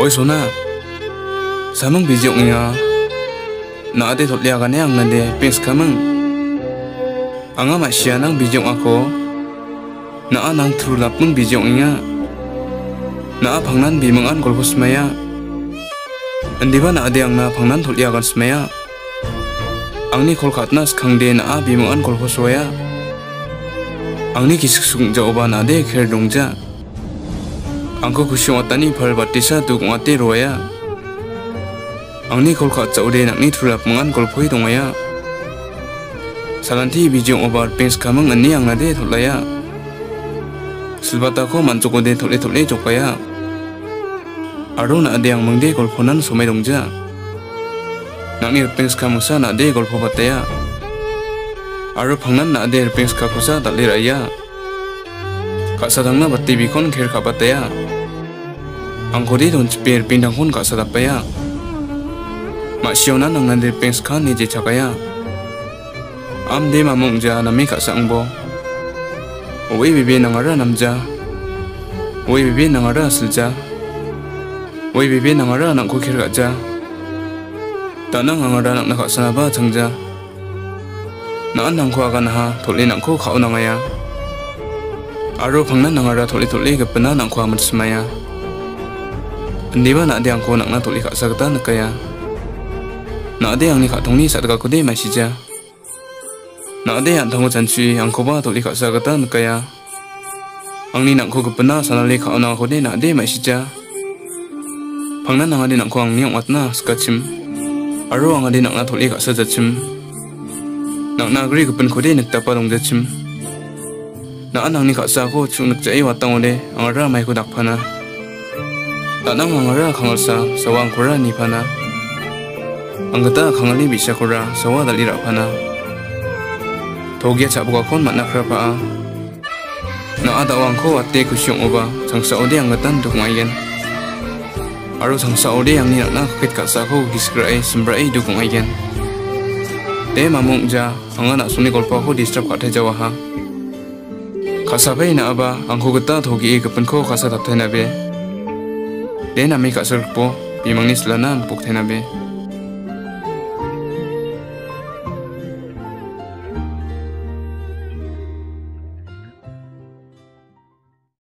Oi sona. Samang bijok nga. Na ate thot lia kan yang nande pings kamang. Anga ma sia nang bijok ako. Na anang tru lapung bijok nga. Na phangnan bimang an golpo smaya. Andiba na ade ang na phangnan thot lia kan smaya. Angni kolkatna skhangde na bimang an golpo soya. Angni kisuk sung jaoba na ade kher dongja. Angko kusyong atani phal batisa tu ngate roya. Angni kolka chaude nakni thulap mangan golphoi dongaya. Salanti bijong obar pings kamang ani ang nade tholaya. Silbata ko manchoko de thole thole chokaya. Aro na ade ang mangde golphonan somai dongja. Nakni pings kamangsa na ade golpho bataya. Aro phangnan na ade pings kakusa daliraya. Kasadang na batti bikon kher kabataya. Angkori don spare pindang hun kasadapaya. Mak siona nang nandir pings kan ni je chakaya. Am de mamung ja nami kasangbo. Oi bibi nangara namja. Oi bibi nangara silja. Oi bibi nangara nang ko kher gaja. Tanang angara nang nakasanaba changja. Naan nang ko agan ha tholi nang ko khau nangaya. Aro phangna nangara tholi tholi gapna nang khwa mat smaya. Ndiba de ang ko nang na tuli kha sakta nakaya. Na de ang ni kha kak tongni sat de ma masih ja. Nak dia yang tanggo ang ko ba tuli kha sakta nakaya. Ang ni nak ko kepena sanali kak ona kude nak dia masih ja. Pangna nang ade nak ko ang ni ang watna skachim. Aro ang de nang na tuli kak sajachim. Nang na gri ga agri ko de nak tapa dong jachim. na anang ni kasa ko chunak jai watang ole angra mai ko dakphana tanang angra khangalsa sawang kura ni phana anggata khangali bisa kura sawa dali raphana togia chabuka kon matna khra pa na ada wangko atte kusyong oba sangsa ode anggatan dukungayen aro sangsa ode yang ni nakna kakit kasa ko gisgrae sembrai dukungayen te mamung ja anga nak suni kolpa ko disturb kat jawa ha khasa bai na aba angko gata thogi e kapan ko khasa thap thaina be. Dena me ka sar po bimangni slana pok thaina be.